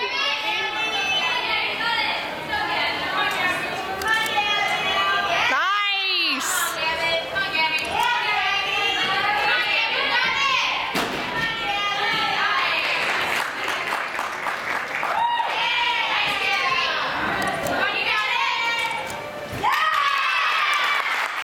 Yeah.